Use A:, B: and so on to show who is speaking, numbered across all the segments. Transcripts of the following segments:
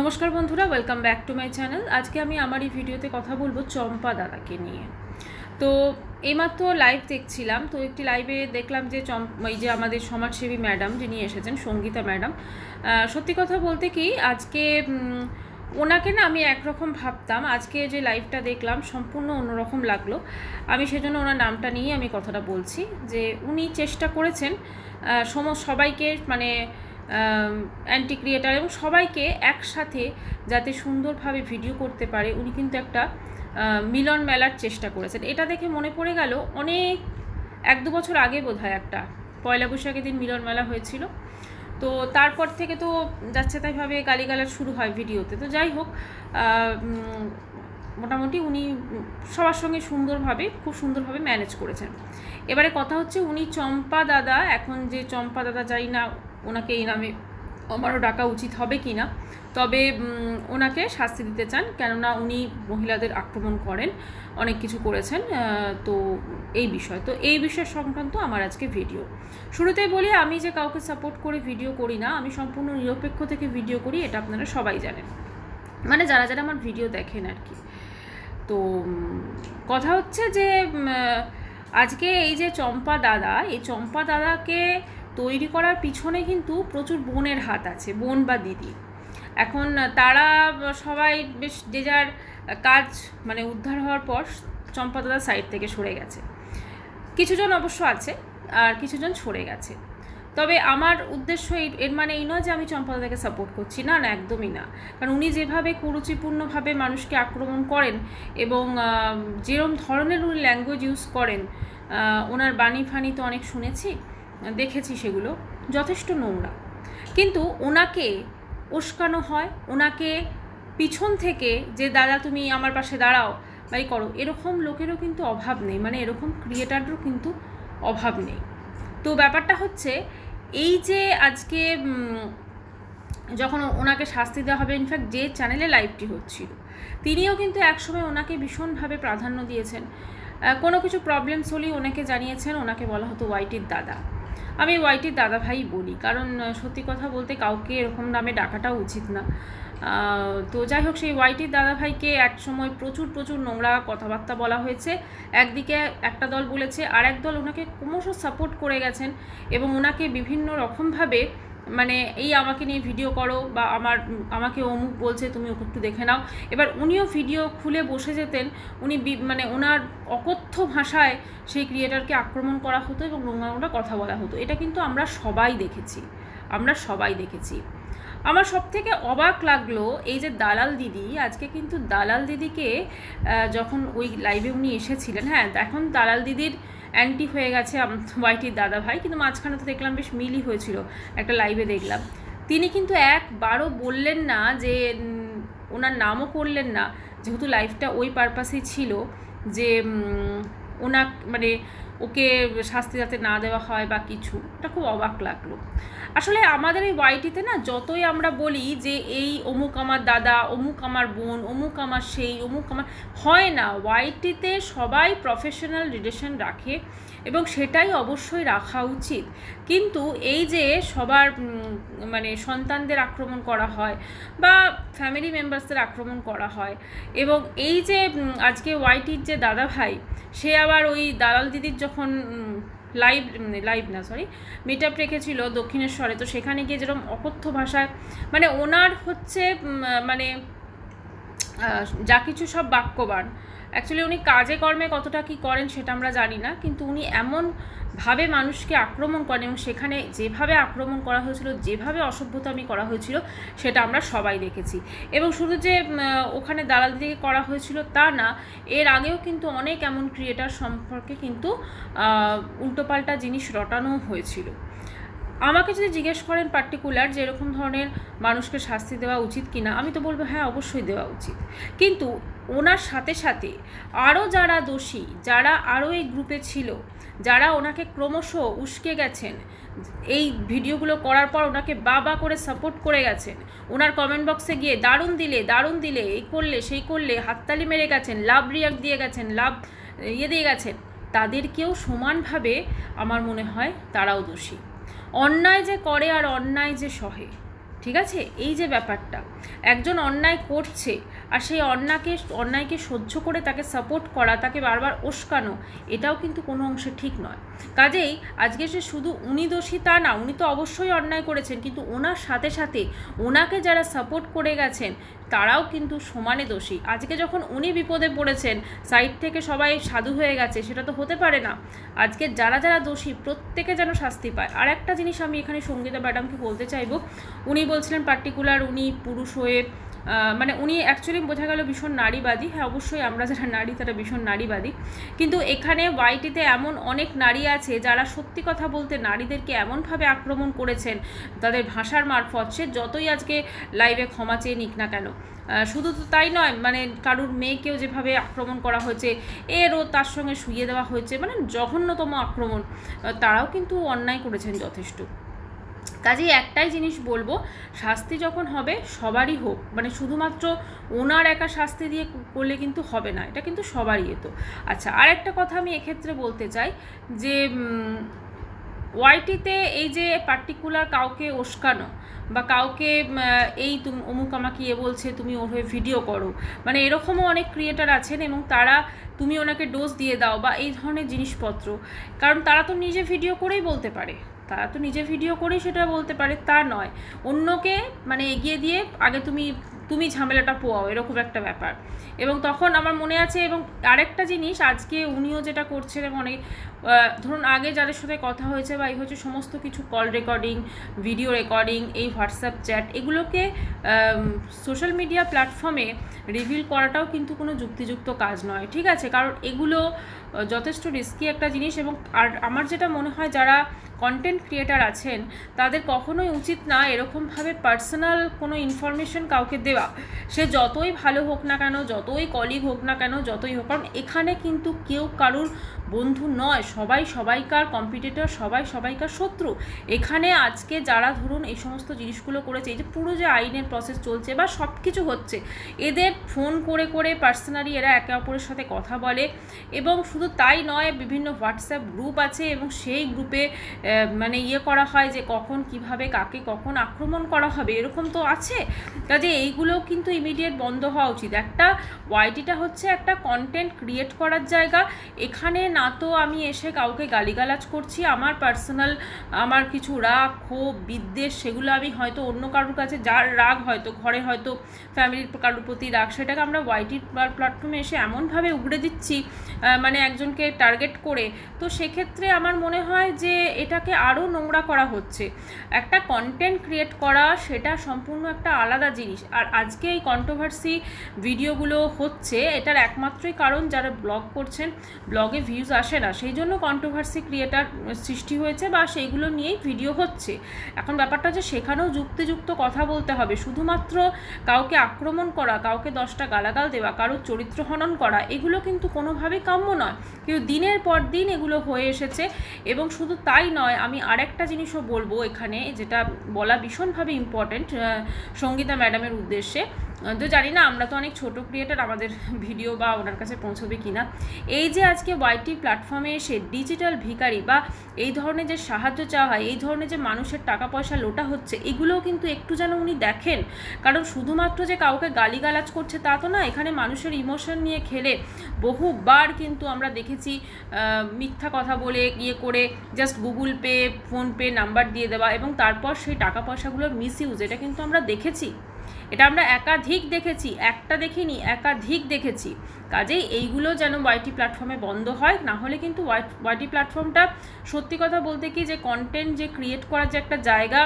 A: নমস্কার বন্ধুরা welcome back to my channel আজকে আমি আমার এই ভিডিওতে কথা বলব চম্পা দাদাকে নিয়ে। তো এইমাত্র লাইভ দেখছিলাম, তো একটি লাইভে দেখলাম যে চম এই যে আমাদের সমাজসেবী ম্যাডাম যিনি এসেছেন, সঙ্গীতা ম্যাডাম সত্যি কথা বলতে কি, আজকে ওনাকে না আমি একরকম ভাবতাম, আজকে যে লাইভটা দেখলাম সম্পূর্ণ অন্যরকম লাগল। আমি সেজন্য ওনার নামটা নিয়ে আমি কথাটা বলছি যে উনি চেষ্টা করেছেন সম সবাইকে মানে অ্যান্টি ক্রিয়েটার এবং সবাইকে একসাথে যাতে সুন্দরভাবে ভিডিও করতে পারে, উনি কিন্তু একটা মিলন মেলার চেষ্টা করেছেন। এটা দেখে মনে পড়ে গেল অনেক, এক দু বছর আগে বোধ একটা, পয়লা বৈশাখের দিন মিলন মেলা হয়েছিল। তো তারপর থেকে তো যাচ্ছে তাইভাবে গালিগালাজ শুরু হয় ভিডিওতে তো। যাই হোক মোটামুটি উনি সবার সঙ্গে সুন্দরভাবে, খুব সুন্দরভাবে ম্যানেজ করেছেন। এবারে কথা হচ্ছে উনি চম্পা দাদা, এখন যে চম্পা দাদা যাই না ওনাকে এই নামে আমারও ডাকা উচিত হবে কি না। তবে ওনাকে শাস্তি দিতে চান, কেননা উনি মহিলাদের আক্রমণ করেন, অনেক কিছু করেছেন তো এই বিষয়। তো এই বিষয় সংক্রান্ত আমার আজকে ভিডিও। শুরুতেই বলি, আমি যে কাউকে সাপোর্ট করে ভিডিও করি না, আমি সম্পূর্ণ নিরপেক্ষ থেকে ভিডিও করি, এটা আপনারা সবাই জানেন। মানে যারা যারা আমার ভিডিও দেখেন আর কি। তো কথা হচ্ছে যে আজকে এই যে চম্পা দাদা, এই চম্পা দাদাকে তৈরি করার পিছনে কিন্তু প্রচুর বোনের হাত আছে, বোন বা দিদি। এখন তারা সবাই বেশ যে যার কাজ মানে উদ্ধার হওয়ার পর চম্পা দাদা সাইড থেকে সরে গেছে। কিছুজন অবশ্য আছে আর কিছুজন সরে গেছে। তবে আমার উদ্দেশ্য এর মানে এই নয় যে আমি চম্পা দাদাকে সাপোর্ট করছি। না না, একদমই না। কারণ উনি যেভাবে কুরুচিপূর্ণভাবে মানুষকে আক্রমণ করেন এবং যেরম ধরনের উনি ল্যাঙ্গুয়েজ ইউজ করেন ওনার বাণী ফানি তো অনেক শুনেছি। দেখেছি সেগুলো, যথেষ্ট নোংরা। কিন্তু ওনাকে উস্কানো হয়, ওনাকে পিছন থেকে যে, দাদা, তুমি আমার পাশে দাঁড়াও। বা এই করো, এরকম লোকেরও কিন্তু অভাব নেই মানে এরকম ক্রিয়েটারও কিন্তু অভাব নেই। তো ব্যাপারটা হচ্ছে, এই যে আজকে যখন ওনাকে শাস্তি দেওয়া হবে ইনফ্যাক্ট যে চ্যানেলে লাইভটি হচ্ছিল, তিনিও কিন্তু একসময় ওনাকে ভীষণভাবে প্রাধান্য দিয়েছেন। কোনো কিছু প্রবলেমস হলেই ওনাকে জানিয়েছেন, ওনাকে বলা হতো ওয়াইটির দাদা। আমি ওয়াইটির দাদা ভাই বলি। কারণ সত্যি কথা বলতে কাউকে এরকম নামে ডাকাটা উচিত না। তো যাই হোক, সেই ওয়াইটির দাদা ভাইকে এক সময় প্রচুর প্রচুর নোংরা কথাবার্তা বলা হয়েছে। একদিকে একটা দল বলেছে আর এক দল ওনাকে ক্রমশ সাপোর্ট করে গেছেন এবং ওনাকে বিভিন্ন রকমভাবে মানে এই আমাকে নিয়ে ভিডিও করো বা আমার, আমাকে অমুক বলছে, তুমি ওকে একটু দেখে নাও। এবার উনিও ভিডিও খুলে বসে যেতেন, উনি মানে ওনার অকথ্য ভাষায় সেই ক্রিয়েটারকে আক্রমণ করা হতো এবং নোংরা নোংরা কথা বলা হতো। এটা কিন্তু আমরা সবাই দেখেছি, আমরা সবাই দেখেছি। আমার সব থেকে অবাক লাগল এই যে দালাল দিদি, আজকে কিন্তু দালাল দিদিকে যখন ওই লাইভে উনি এসেছিলেন হ্যাঁ এখন দালাল দিদির অ্যান্টি হয়ে গেছে ওয়াইটির দাদা ভাই কিন্তু মাঝখানে তো দেখলাম বেশ মিলই হয়েছিল। একটা লাইভে দেখলাম। তিনি কিন্তু একবারও বললেন না যে ওনার নামও করলেন না। যেহেতু লাইফটা ওই পারপাসেই ছিল যে ওনা মানে ওকে শাস্তি যাতে না দেওয়া হয় বা কিছু এটা খুব অবাক লাগল। আসলে আমাদের এই ওয়াইটিতে না যতই আমরা বলি যে এই অমুক আমার দাদা, অমুক আমার বোন, অমুক আমার সেই, অমুক আমার, হয় না। ওয়াইটিতে সবাই প্রফেশনাল রিলেশন রাখে এবং সেটাই অবশ্যই রাখা উচিত। কিন্তু এই যে সবার মানে সন্তানদের আক্রমণ করা হয় বা ফ্যামিলি মেম্বার্সদের আক্রমণ করা হয় এবং এই যে আজকে ওয়াইটির যে দাদা ভাই সে আবার ওই দালাল দিদির যখন লাইভ লাইভ না সরি মিট আপ রেখেছিল দক্ষিণেশ্বরে। তো সেখানে গিয়ে যেরকম অকথ্য ভাষায় মানে ওনার হচ্ছে মানে যা কিছু সব বাক্যবান। অ্যাকচুয়ালি উনি কাজে কর্মে কতটা কি করেন সেটা আমরা জানি না, কিন্তু উনি এমন ভাবে মানুষকে আক্রমণ করেন এবং সেখানে যেভাবে আক্রমণ করা হয়েছিল, যেভাবে অসভ্যতামি করা হয়েছিল, সেটা আমরা সবাই দেখেছি। এবং শুধু যে ওখানে দালাল দিকে করা হয়েছিল তা না, এর আগেও কিন্তু অনেক এমন ক্রিয়েটার সম্পর্কে কিন্তু উল্টোপাল্টা জিনিস রটানো হয়েছিল। আমাকে যদি জিজ্ঞেস করেন পার্টিকুলার যে এরকম ধরনের মানুষকে শাস্তি দেওয়া উচিত কিনা, আমি তো বলব হ্যাঁ অবশ্যই দেওয়া উচিত। কিন্তু ওনার সাথে সাথে আরও যারা দোষী, যারা আরও এই গ্রুপে ছিল, যারা ওনাকে ক্রমশ উস্কে গেছেন, এই ভিডিওগুলো করার পর ওনাকে বাবা করে সাপোর্ট করে গেছেন, ওনার কমেন্ট বক্সে গিয়ে দারুণ দিলে দারুণ দিলে, এই করলে, সেই করলে, হাততালি মেরে গেছেন লাভ রিয়াক্ট দিয়ে গেছেন লাভ ইয়ে দিয়ে গেছেন তাদেরকেও সমানভাবে আমার মনে হয় তারাও দোষী। অন্যায় যে করে আর অন্যায় যে সহে, ঠিক আছে? এই যে ব্যাপারটা, একজন অন্যায় করছে আর সেই অন্যায়কে অন্যায়কে সহ্য করে তাকে সাপোর্ট করা, তাকে বারবার ওস্কানো এটাও কিন্তু কোনো অংশে ঠিক নয়। কাজেই আজকে সে শুধু উনি দোষী তা না, উনি তো অবশ্যই অন্যায় করেছেন, কিন্তু ওনার সাথে সাথে ওনাকে যারা সাপোর্ট করে গেছেন, তারাও কিন্তু সমানে দোষী। আজকে যখন উনি বিপদে পড়েছেন সাইড থেকে সবাই সাধু হয়ে গেছে, সেটা তো হতে পারে না। আজকে যারা যারা দোষী, প্রত্যেকে যেন শাস্তি পায়। আর একটা জিনিস আমি এখানে সঙ্গীতা ম্যাডামকে বলতে চাইব, উনি বলছিলেন পার্টিকুলার উনি পুরুষ হয়ে মানে উনি অ্যাকচুয়ালি বোঝা গেল ভীষণ নারীবাদী। হ্যাঁ অবশ্যই আমরা যারা নারী, তারা ভীষণ নারীবাদী। কিন্তু এখানে ওয়াইটিতে এমন অনেক নারী আছে যারা সত্যি কথা বলতে নারীদেরকে এমনভাবে আক্রমণ করেছেন তাদের ভাষার মারফত, সে যতই আজকে লাইভে ক্ষমা চেয়ে নিক না কেন। শুধু তো তাই নয় মানে কারুর মেয়েকেও যেভাবে আক্রমণ করা হয়েছে, এরও তার সঙ্গে শুইয়ে দেওয়া হয়েছে মানে জঘন্যতম আক্রমণ তারাও কিন্তু অন্যায় করেছেন যথেষ্ট। কাজেই একটাই জিনিস বলব, শাস্তি যখন হবে সবারই হোক মানে শুধুমাত্র ওনার একা শাস্তি দিয়ে করলে কিন্তু হবে না, এটা কিন্তু সবারই এতো। আচ্ছা আর একটা কথা আমি এক্ষেত্রে বলতে চাই যে ওয়াইটিতে এই যে পার্টিকুলার কাউকে ওস্কানো বা কাউকে এই তুমি, অমুক আমাকে এ বলছে, তুমি ওর হয়ে ভিডিও করো মানে এরকমও অনেক ক্রিয়েটার আছেন এবং তারা তুমি ওনাকে ডোজ দিয়ে দাও বা এই ধরনের জিনিসপত্র, কারণ তারা তো নিজে ভিডিও করেই বলতে পারে। তারা তো নিজে ভিডিও করেই সেটা বলতে পারে, তা নয়। অন্যকে মানে এগিয়ে দিয়ে আগে তুমি তুমি ঝামেলাটা পোয়াও, এরকম একটা ব্যাপার। এবং তখন আমার মনে আছে, এবং আরেকটা জিনিস, আজকে উনিও যেটা করছেন এবং অনেক ধরুন আগে যাদের সাথে কথা হয়েছে বা এই হচ্ছে সমস্ত কিছু কল রেকর্ডিং ভিডিও রেকর্ডিং এই হোয়াটসঅ্যাপ চ্যাট এগুলোকে সোশ্যাল মিডিয়া প্ল্যাটফর্মে রিভিল করাটাও কিন্তু কোনো যুক্তিযুক্ত কাজ নয়, ঠিক আছে? কারণ এগুলো যথেষ্ট রিস্কি একটা জিনিস এবং আর আমার যেটা মনে হয়, যারা কন্টেন্ট ক্রিয়েটার আছেন, তাদের কখনোই উচিত না এরকমভাবে পার্সোনাল কোনো ইনফরমেশন কাউকে দেওয়া। সে যতই ভালো হোক না কেন, যতই কলিগ হোক না কেন, যতই হোক, কারণ এখানে কিন্তু কেউ কারুর বন্ধু নয়, সবাই সবাইকার কম্পিটিটর সবাই সবাইকার শত্রু। এখানে আজকে যারা ধরুন এই সমস্ত জিনিসগুলো করেছে, এই যে পুরো যে আইনের প্রসেস চলছে বা সব কিছু হচ্ছে, এদের ফোন করে করে পার্সোনালি এরা একে অপরের সাথে কথা বলে এবং শুধু তাই নয়, বিভিন্ন হোয়াটসঅ্যাপ গ্রুপ আছে এবং সেই গ্রুপে মানে ইয়ে করা হয় যে কখন কীভাবে কাকে কখন আক্রমণ করা হবে, এরকম তো আছে। কাজে এইগুলো কিন্তু ইমিডিয়েট বন্ধ হওয়া উচিত। একটা ওয়াইটিটা হচ্ছে একটা কন্টেন্ট ক্রিয়েট করার জায়গা। এখানে না তো আমি এসে কাউকে গালিগালাজ করছি, আমার পার্সোনাল আমার কিছু রাগ, ক্ষোভ, বিদ্বেষ, সেগুলো আমি হয়তো অন্য কারোর কাছে, যার রাগ হয়তো, ঘরে হয়তো ফ্যামিলির কারোর প্রতি রাগ, সেটাকে আমরা ওয়াইটির প্ল্যাটফর্মে এসে এমনভাবে উগড়ে দিচ্ছি মানে একজনকে টার্গেট করে। তো সেক্ষেত্রে আমার মনে হয় যে এটাকে আরও নোংরা করা হচ্ছে। একটা কন্টেন্ট ক্রিয়েট করা, সেটা সম্পূর্ণ একটা আলাদা জিনিস। আর আজকে এই কন্ট্রোভার্সি ভিডিওগুলো হচ্ছে, এটার একমাত্রই কারণ যারা ব্লগ করছেন ব্লগে ভিউজ আসে না। সেই জন্য কন্ট্রোভার্সি ক্রিয়েটার সৃষ্টি হয়েছে বা সেইগুলো নিয়েই ভিডিও হচ্ছে। এখন ব্যাপারটা যে সেখানেও যুক্তিযুক্ত কথা বলতে হবে। শুধুমাত্র কাউকে আক্রমণ করা, কাউকে দশটা গালাগাল দেওয়া, কারোর চরিত্র হনন করা, এগুলো কিন্তু কোনোভাবেই কাম্য নয়। কিন্তু দিনের পর দিন এগুলো হয়ে এসেছে এবং শুধু তাই নয় আমি আরেকটা জিনিসও বলব এখানে যেটা বলা ভীষণভাবে ইম্পর্টেন্ট সঙ্গীতা ম্যাডামের উদ্দেশ্যে। তো জানি না, আমরা তো অনেক ছোট ক্রিয়েটার আমাদের ভিডিও বা ওনার কাছে পৌঁছবে কি না এই যে আজকে ওয়াইটি প্ল্যাটফর্মে এসে ডিজিটাল ভিকারি বা এই ধরনের যে সাহায্য চাওয়া হয়, এই ধরনের যে মানুষের টাকা পয়সা লোটা হচ্ছে, এগুলোও কিন্তু একটু যেন উনি দেখেন। কারণ শুধুমাত্র যে কাউকে গালিগালাজ করছে তা তো না, এখানে মানুষের ইমোশন নিয়ে খেলে বহুবার কিন্তু আমরা দেখেছি মিথ্যা কথা বলে ইয়ে করে just Google Pay PhonePe number দিয়ে দেওয়া এবং তারপর সেই টাকা পয়সাগুলোর মিস ইউজ এটা কিন্তু আমরা দেখেছি। এটা আমরা একাধিক দেখেছি, একটা দেখিনি, একাধিক দেখেছি। কাজেই এইগুলো যেন ওয়াইটি প্ল্যাটফর্মে বন্ধ হয়, না হলে কিন্তু ওয়াইটি প্ল্যাটফর্মটা সত্যি কথা বলতে কি যে কন্টেন্ট যে ক্রিয়েট করার যে একটা জায়গা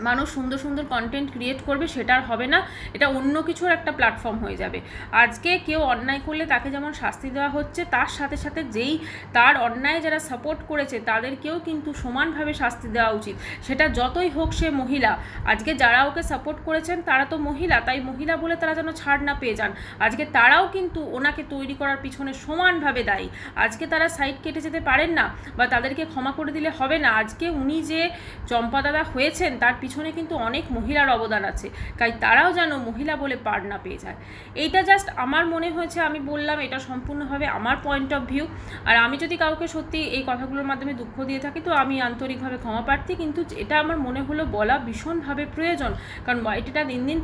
A: মানুষ সুন্দর সুন্দর কন্টেন্ট ক্রিয়েট করবে, সেটা আর হবে না। এটা অন্য কিছুর একটা প্ল্যাটফর্ম হয়ে যাবে। আজকে কেউ অন্যায় করলে তাকে যেমন শাস্তি দেওয়া হচ্ছে, তার সাথে সাথে যেই তার অন্যায় যারা সাপোর্ট করেছে, তাদেরকেও কিন্তু সমানভাবে শাস্তি দেওয়া উচিত। সেটা যতই হোক সে মহিলা। আজকে যারা ওকে সাপোর্ট করেছেন, তারা তো মহিলা। তাই মহিলা বলে তারা যেন ছাড় না পেয়ে যান। আজকে তারাও কিন্তু ওনাকে তৈরি করার পিছনে সমানভাবে দায়ী। আজকে তারা সাইড কেটে যেতে পারেন না বা তাদেরকে ক্ষমা করে দিলে হবে না। আজকে উনি যে চম্পা দাদা হয়েছেন, তার তার পিছনে কিন্তু অনেক মহিলার অবদান আছে। তাই তারাও যেন মহিলা বলে পার না পেয়ে যায়। এইটা জাস্ট আমার মনে হয়েছে, আমি বললাম এটা সম্পূর্ণভাবে আমার পয়েন্ট অফ ভিউ আর আমি যদি কাউকে সত্যি এই কথাগুলোর মাধ্যমে দুঃখ দিয়ে থাকি, তো আমি আন্তরিকভাবে ক্ষমা প্রার্থী। কিন্তু এটা আমার মনে হলো বলা ভীষণভাবে প্রয়োজন। কারণ এটা দিন দিন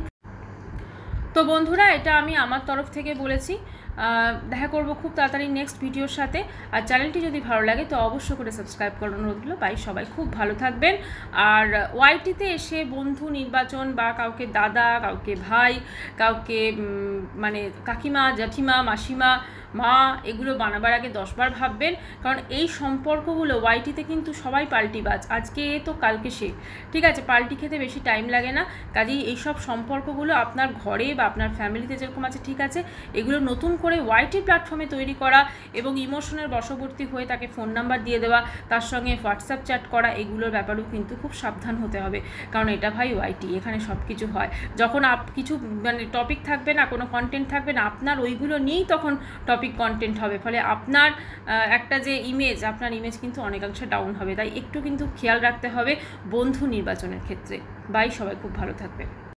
A: তো বন্ধুরা, এটা আমি আমার তরফ থেকে বলেছি। দেখা করব খুব তাড়াতাড়ি নেক্সট ভিডিওর সাথে। আর চ্যানেলটি যদি ভালো লাগে, তো অবশ্য করে সাবস্ক্রাইব করার অনুরোধ পাই বাই, সবাই খুব ভালো থাকবেন। আর ওয়াইটিতে এসে বন্ধু নির্বাচন বা কাউকে দাদা, কাউকে ভাই, কাউকে মানে কাকিমা, জাঠিমা, মাসিমা মা, এগুলো বানাবার আগে দশবার ভাববেন, কারণ এই সম্পর্কগুলো ওয়াইটিতে কিন্তু সবাই পাল্টিবাজ আজকে এ তো, কালকে সে। ঠিক আছে, পাল্টি খেতে বেশি টাইম লাগে না। কাজেই এইসব সম্পর্কগুলো আপনার ঘরে বা আপনার ফ্যামিলিতে যেরকম আছে, ঠিক আছে, এগুলো নতুন করে ওয়াইটি প্ল্যাটফর্মে তৈরি করা এবং ইমোশনের বশবর্তী হয়ে তাকে ফোন নাম্বার দিয়ে দেওয়া, তার সঙ্গে হোয়াটসঅ্যাপ চ্যাট করা, এগুলোর ব্যাপারেও কিন্তু খুব সাবধান হতে হবে। কারণ এটা ভাই ওয়াইটি এখানে সব কিছু হয়। যখন আপ, কিছু মানে টপিক থাকবে না, কোনো কন্টেন্ট থাকবে না, আপনার ওইগুলো নিয়েই তখন টপিক কন্টেন্ট হবে। ফলে আপনার একটা যে ইমেজ আপনার ইমেজ কিন্তু অনেকাংশে ডাউন হবে। তাই একটু কিন্তু খেয়াল রাখতে হবে বন্ধু নির্বাচনের ক্ষেত্রে। বাই সবাই খুব ভালো থাকবে